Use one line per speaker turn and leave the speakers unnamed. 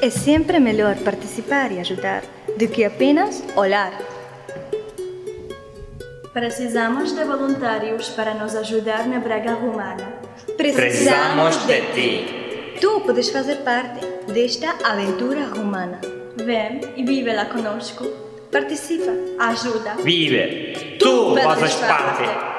É sempre melhor participar e ajudar do que apenas olhar.
Precisamos de voluntários para nos ajudar na Braga Romana.
Precisamos de ti.
Tu podes fazer parte desta aventura romana.
Vem e vive lá conosco.
Participa.
Ajuda.
Vive. Tu fazes parte.